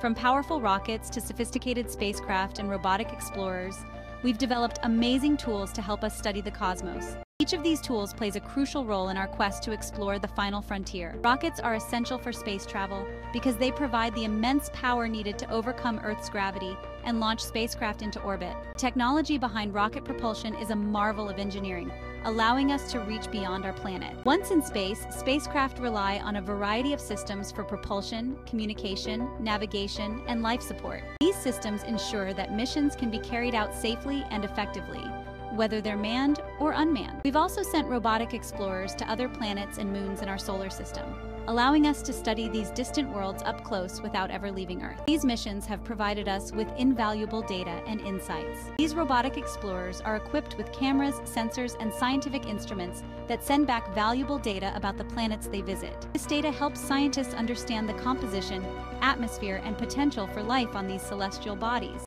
From powerful rockets to sophisticated spacecraft and robotic explorers, we've developed amazing tools to help us study the cosmos. Each of these tools plays a crucial role in our quest to explore the final frontier. Rockets are essential for space travel because they provide the immense power needed to overcome Earth's gravity and launch spacecraft into orbit. Technology behind rocket propulsion is a marvel of engineering, allowing us to reach beyond our planet. Once in space, spacecraft rely on a variety of systems for propulsion, communication, navigation, and life support. These systems ensure that missions can be carried out safely and effectively, whether they're manned or unmanned. We've also sent robotic explorers to other planets and moons in our solar system, allowing us to study these distant worlds up close without ever leaving Earth. These missions have provided us with invaluable data and insights. These robotic explorers are equipped with cameras, sensors, and scientific instruments that send back valuable data about the planets they visit. This data helps scientists understand the composition, atmosphere, and potential for life on these celestial bodies.